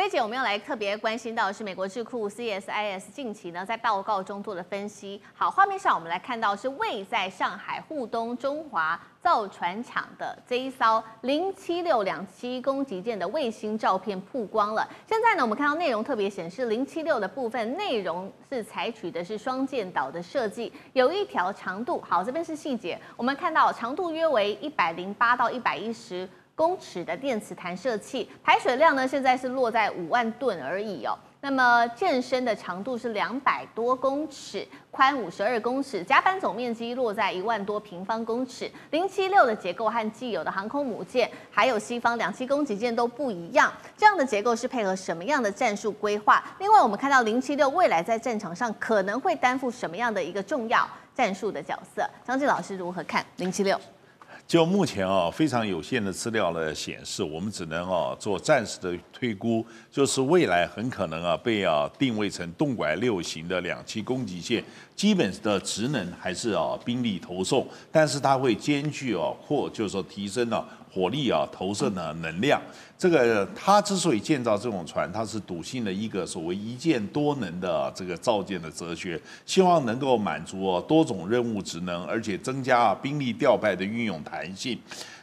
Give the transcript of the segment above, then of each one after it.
这一节我们要来特别关心到的是美国智库 CSIS 近期呢在报告中做的分析。好，画面上我们来看到是位在上海沪东中华造船厂的这一艘零七六两栖攻击舰的卫星照片曝光了。现在呢，我们看到内容特别显示零七六的部分内容是采取的是双舰岛的设计，有一条长度，好，这边是细节，我们看到长度约为一百零八到一百一十。公尺的电磁弹射器排水量呢，现在是落在五万吨而已哦。那么舰身的长度是两百多公尺，宽五十二公尺，甲板总面积落在一万多平方公尺。零七六的结构和既有的航空母舰，还有西方两栖攻击舰都不一样。这样的结构是配合什么样的战术规划？另外，我们看到零七六未来在战场上可能会担负什么样的一个重要战术的角色？张晋老师如何看零七六？就目前啊，非常有限的资料呢显示，我们只能啊做暂时的推估，就是未来很可能啊被啊定位成动拐六型的两栖攻击舰，基本的职能还是啊兵力投送，但是它会兼具啊或就是说提升了。火力啊，投射的能量，这个他之所以建造这种船，它是笃信了一个所谓一舰多能的这个造舰的哲学，希望能够满足多种任务职能，而且增加兵力调派的运用弹性。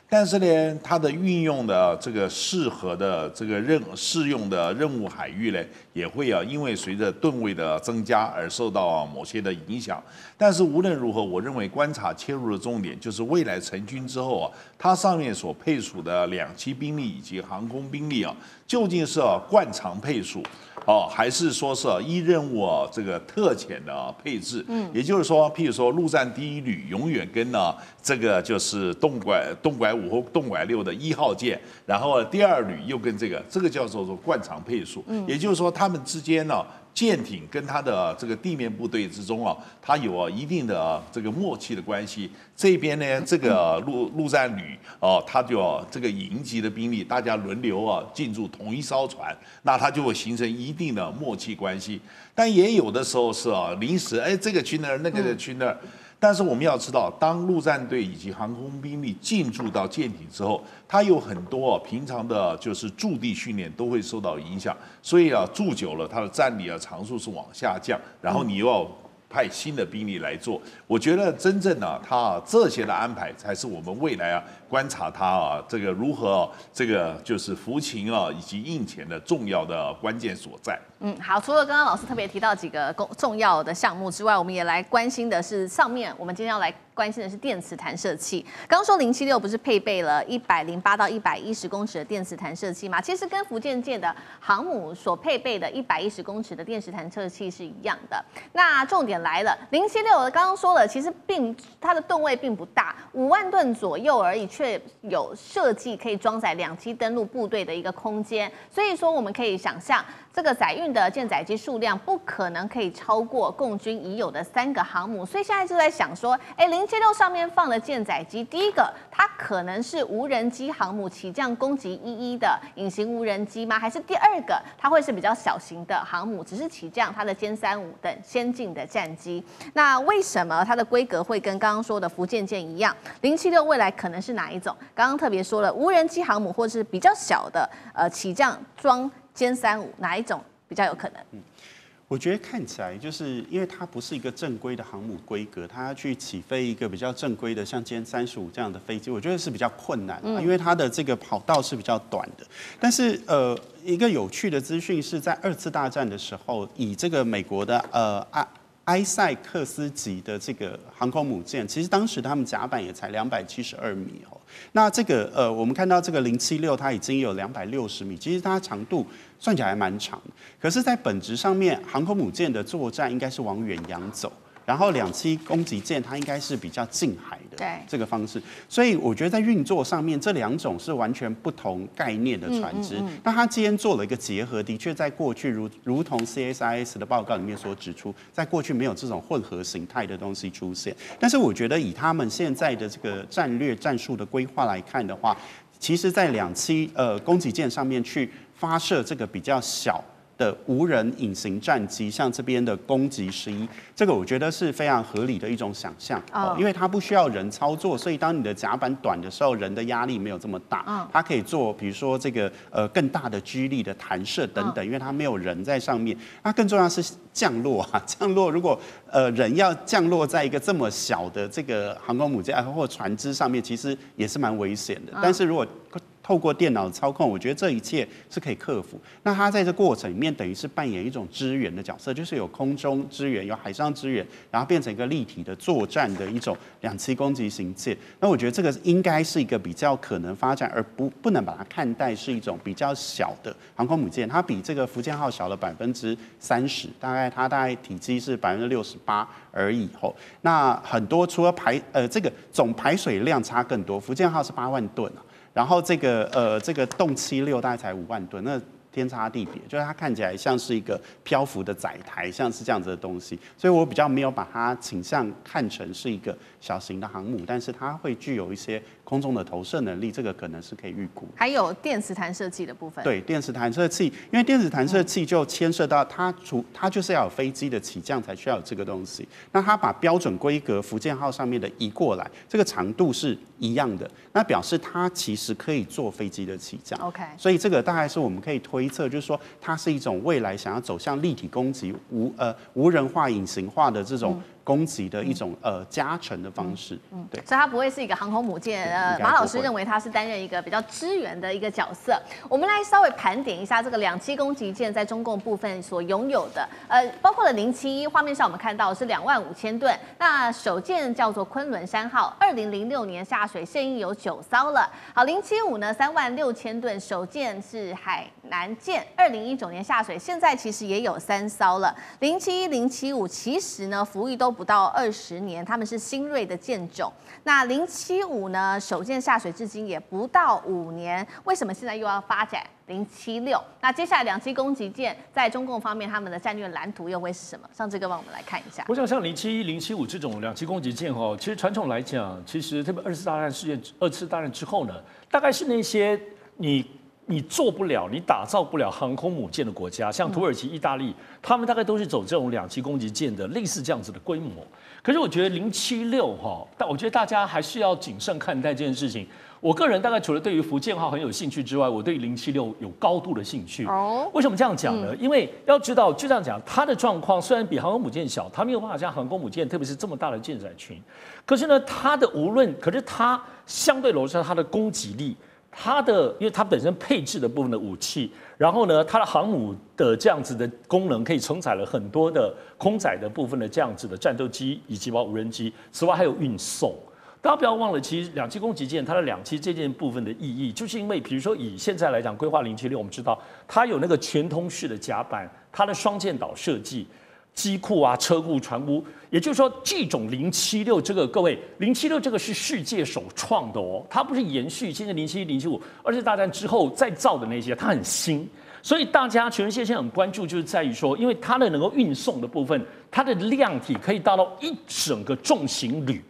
但是呢，它的运用的这个适合的这个任适用的任务海域呢，也会啊，因为随着吨位的增加而受到某些的影响。但是无论如何，我认为观察切入的重点就是未来成军之后啊，它上面所配属的两栖兵力以及航空兵力啊，究竟是惯常配属。哦，还是说是一任务啊，这个特遣的配置，嗯，也就是说，譬如说陆战第一旅永远跟呢这个就是动拐动拐五或动拐六的一号舰，然后第二旅又跟这个，这个叫做说惯常配属，嗯，也就是说他们之间呢。舰艇跟他的这个地面部队之中啊，它有啊一定的这个默契的关系。这边呢，这个陆 陆战旅哦，它就这个营级的兵力，大家轮流啊进驻同一艘船，那它就会形成一定的默契关系。但也有的时候是啊临时，哎，这个去那儿，那个去那儿。但是我们要知道，当陆战队以及航空兵力进驻到舰艇之后，它有很多平常的，就是驻地训练都会受到影响，所以啊，驻久了，它的战力啊常数是往下降，然后你又要派新的兵力来做。我觉得真正呢它这些的安排，才是我们未来啊。观察它啊，这个如何这个就是服勤啊，以及印钱的重要的关键所在。嗯，好，除了刚刚老师特别提到几个重重要的项目之外，我们也来关心的是上面，我们今天要来关心的是电磁弹射器。刚刚说零七六不是配备了一百零八到一百一十公尺的电磁弹射器吗？其实跟福建舰的航母所配备的一百一十公尺的电磁弹射器是一样的。那重点来了，零七六刚刚说了，其实并它的吨位并不大，五万吨左右而已。却有设计可以装载两栖登陆部队的一个空间，所以说我们可以想象，这个载运的舰载机数量不可能可以超过共军已有的三个航母，所以现在就在想说，哎，零七六上面放的舰载机，第一个它可能是无人机航母起降攻击一一的隐形无人机吗？还是第二个它会是比较小型的航母，只是起降它的歼三五等先进的战机？那为什么它的规格会跟刚刚说的福建舰一样？零七六未来可能是哪？一种？刚刚特别说了，无人机航母或是比较小的，呃，起降装歼三五，哪一种比较有可能？嗯，我觉得看起来就是因为它不是一个正规的航母规格，它要去起飞一个比较正规的像歼三十五这样的飞机，我觉得是比较困难的，因为它的这个跑道是比较短的。但是呃，一个有趣的资讯是在二次大战的时候，以这个美国的呃啊。埃塞克斯级的这个航空母舰，其实当时他们甲板也才两百七十二米哦。那这个呃，我们看到这个零七六，它已经有两百六十米，其实它长度算起来还蛮长。可是，在本质上面，航空母舰的作战应该是往远洋走。然后两栖攻击舰它应该是比较近海的这个方式，所以我觉得在运作上面这两种是完全不同概念的船只。那它今天做了一个结合，的确在过去如如同 CSIS 的报告里面所指出，在过去没有这种混合形态的东西出现。但是我觉得以他们现在的这个战略战术的规划来看的话，其实在两栖呃攻击舰上面去发射这个比较小。的无人隐形战机，像这边的攻击十一，这个我觉得是非常合理的一种想象哦，因为它不需要人操作，所以当你的甲板短的时候，人的压力没有这么大，嗯，它可以做比如说这个呃更大的居力的弹射等等，因为它没有人在上面。那更重要是降落啊，降落如果呃人要降落在一个这么小的这个航空母舰或船只上面，其实也是蛮危险的。但是如果透过电脑操控，我觉得这一切是可以克服。那他在这过程里面，等于是扮演一种支援的角色，就是有空中支援，有海上支援，然后变成一个立体的作战的一种两栖攻击型舰。那我觉得这个应该是一个比较可能发展，而不不能把它看待是一种比较小的航空母舰。它比这个福建号小了百分之三十，大概它大概体积是百分之六十八而已。吼，那很多除了排呃这个总排水量差更多，福建号是八万吨啊。然后这个呃，这个洞七六大概才五万吨，那天差地别，就是它看起来像是一个漂浮的载台，像是这样子的东西，所以我比较没有把它倾向看成是一个小型的航母，但是它会具有一些。空中的投射能力，这个可能是可以预估。还有电磁弹射器的部分。对，电磁弹射器，因为电磁弹射器就牵涉到它除，它就是要有飞机的起降才需要有这个东西。那它把标准规格福建号上面的移过来，这个长度是一样的，那表示它其实可以做飞机的起降。OK。所以这个大概是我们可以推测，就是说它是一种未来想要走向立体攻击、无呃无人化、隐形化的这种。攻击的一种呃加成的方式，嗯，对，所以它不会是一个航空母舰。呃，马老师认为它是担任一个比较支援的一个角色。我们来稍微盘点一下这个两栖攻击舰在中共部分所拥有的，呃，包括了零七一，画面上我们看到是两万五千吨。那首舰叫做昆仑山号，二零零六年下水，现役有九艘了。好，零七五呢，三万六千吨，首舰是海南舰，二零一九年下水，现在其实也有三艘了。零七一、零七五其实呢，服役都。不到二十年，他们是新锐的舰种。那零七五呢？首舰下水至今也不到五年，为什么现在又要发展零七六？那接下来两栖攻击舰在中共方面，他们的战略蓝图又会是什么？上这个帮我们来看一下。我想像零七一、零七五这种两栖攻击舰哦，其实传统来讲，其实特别二次大战事件、二次大战之后呢，大概是那些你。你做不了，你打造不了航空母舰的国家，像土耳其、意大利，他们大概都是走这种两栖攻击舰的，类似这样子的规模。可是我觉得零七六哈，但我觉得大家还是要谨慎看待这件事情。我个人大概除了对于福建号很有兴趣之外，我对零七六有高度的兴趣。哦，为什么这样讲呢？因为要知道，就这样讲，它的状况虽然比航空母舰小，它没有办法像航空母舰，特别是这么大的舰载群。可是呢，它的无论，可是它相对来说，它的攻击力。它的，因为它本身配置的部分的武器，然后呢，它的航母的这样子的功能可以承载了很多的空载的部分的这样子的战斗机以及包括无人机，此外还有运送。大家不要忘了，其实两栖攻击舰它的两栖这件部分的意义，就是因为比如说以现在来讲，规划零七六，我们知道它有那个全通式的甲板，它的双舰岛设计。机库啊，车库、船坞，也就是说，这种零七六这个，各位，零七六这个是世界首创的哦，它不是延续现在零七零七五，而且大战之后再造的那些，它很新，所以大家全世界现在很关注，就是在于说，因为它的能够运送的部分，它的量体可以达到一整个重型旅，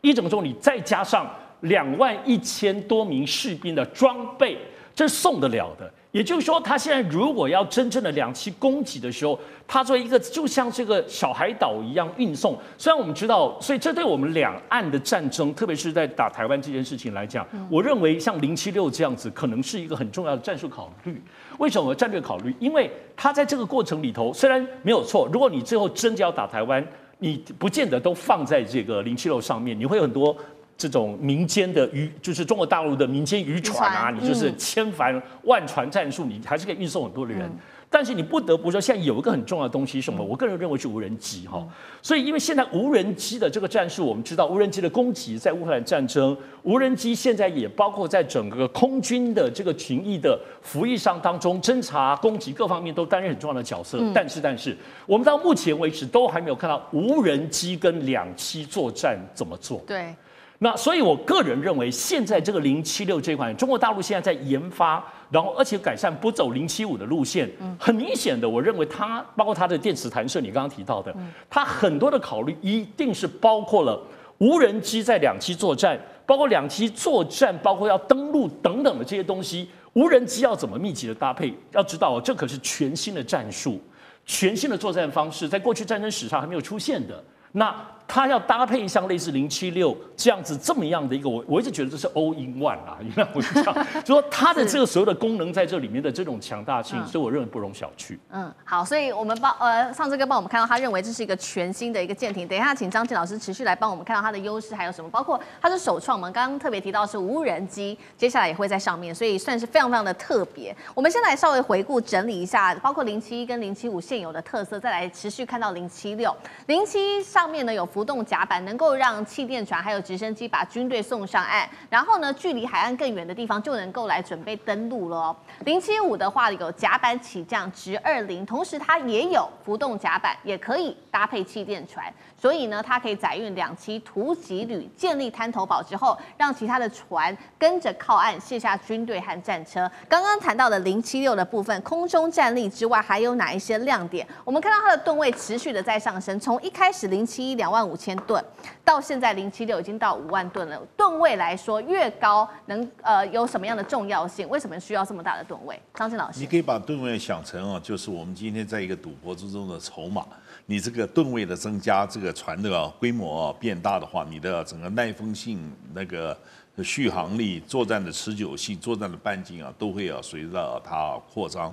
一整个重旅，再加上两万一千多名士兵的装备，这是送得了的。也就是说，他现在如果要真正的两栖攻击的时候，他作为一个就像这个小海岛一样运送。虽然我们知道，所以这对我们两岸的战争，特别是在打台湾这件事情来讲，我认为像零七六这样子，可能是一个很重要的战术考虑。为什么战略考虑？因为他在这个过程里头，虽然没有错，如果你最后真的要打台湾，你不见得都放在这个零七六上面，你会有很多。这种民间的渔，就是中国大陆的民间渔船啊，你就是千帆万船战术，你还是可以运送很多的人。但是你不得不说，现在有一个很重要的东西是，什么？我个人认为是无人机哈。所以，因为现在无人机的这个战术，我们知道无人机的攻击在乌克兰战争，无人机现在也包括在整个空军的这个群役的服役上当中，侦察、攻击各方面都担任很重要的角色。但是，但是我们到目前为止都还没有看到无人机跟两栖作战怎么做。对。那所以，我个人认为，现在这个零七六这款，中国大陆现在在研发，然后而且改善，不走零七五的路线。很明显的，我认为它包括它的电磁弹射，你刚刚提到的，它很多的考虑一定是包括了无人机在两栖作战，包括两栖作战，包括要登陆等等的这些东西。无人机要怎么密集的搭配？要知道哦，这可是全新的战术，全新的作战方式，在过去战争史上还没有出现的。那它要搭配像类似零七六这样子这么样的一个，我我一直觉得这是 all in one 啊，因为我这样，就说它的这个所有的功能在这里面的这种强大性，所以我认为不容小觑。嗯，好，所以我们帮呃上次哥帮我们看到，他认为这是一个全新的一个舰艇。等一下，请张静老师持续来帮我们看到它的优势还有什么，包括它是首创，我们刚刚特别提到是无人机，接下来也会在上面，所以算是非常非常的特别。我们先来稍微回顾整理一下，包括零七一跟零七五现有的特色，再来持续看到零七六。零七上面呢有动甲板，能够让气垫船还有直升机把军队送上岸，然后呢距离海岸更远的地方就能够来准备登陆了。零七五的话有甲板起降直二零，同时它也有浮动甲板，也可以搭配气垫船，所以呢它可以载运两栖突击旅建立滩头堡之后，让其他的船跟着靠岸卸下军队和战车。刚刚谈到的零七六的部分，空中战力之外还有哪一些亮点？我们看到它的吨位持续的在上升，从一开始零七一两万五千吨，到现在零七六已经到五万吨了。吨位来说越高，能呃有什么样的重要性？为什么需要这么大的吨位？张静老师你，可以把吨位想成啊，就是我们今天在一个赌博之中的筹码。你这个吨位的增加，这个船的规模变大的话，你的整个耐风性、那个续航力、作战的持久性、作战的半径啊，都会要随着它扩张。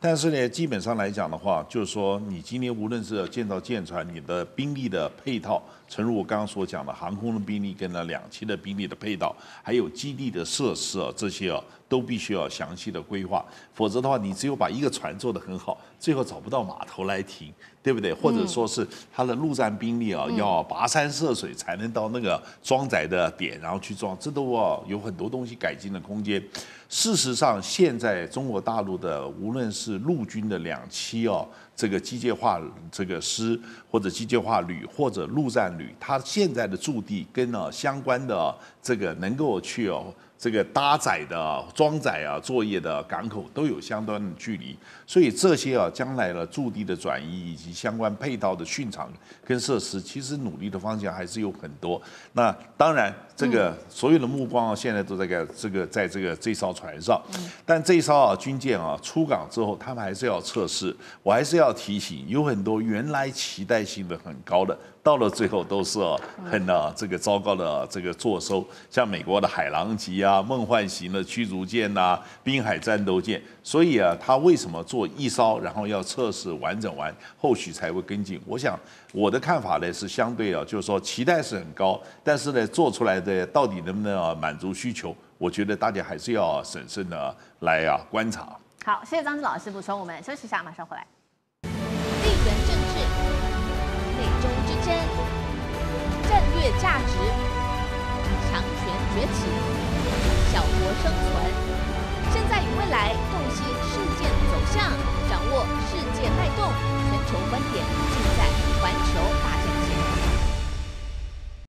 但是呢，基本上来讲的话，就是说你今天无论是建造舰船，你的兵力的配套，诚如我刚刚所讲的，航空的兵力跟那两栖的兵力的配套，还有基地的设施啊，这些啊都必须要详细的规划，否则的话，你只有把一个船做得很好，最后找不到码头来停，对不对？或者说是它的陆战兵力啊，要跋山涉水才能到那个装载的点，然后去装，这都啊有很多东西改进的空间。事实上，现在中国大陆的无论是陆军的两栖哦，这个机械化这个师或者机械化旅或者陆战旅，它现在的驻地跟呢相关的这个能够去哦这个搭载的装载啊作业的港口都有相当的距离，所以这些啊将来的驻地的转移以及相关配套的训场跟设施，其实努力的方向还是有很多。那当然，这个所有的目光啊现在都在个这个在这个这艘船上，但这艘啊军舰啊出港之后，他们还是要测试。我还是要提醒，有很多原来期待性的很高的，到了最后都是啊很啊这个糟糕的这个坐收，像美国的海狼级啊、梦幻型的驱逐舰呐、滨海战斗舰。所以啊，他为什么做一艘，然后要测试完整完，后续才会跟进？我想我的看法呢是相对啊，就是说期待是很高，但是呢做出来的到底能不能啊满足需求？我觉得大家还是要审慎的来啊观察。好，谢谢张志老师补充，我们休息一下，马上回来。地缘政治、美中之争、战略价值、强权崛起、小国生存，现在与未来洞悉事件走向，掌握世界脉动，全球观点。环球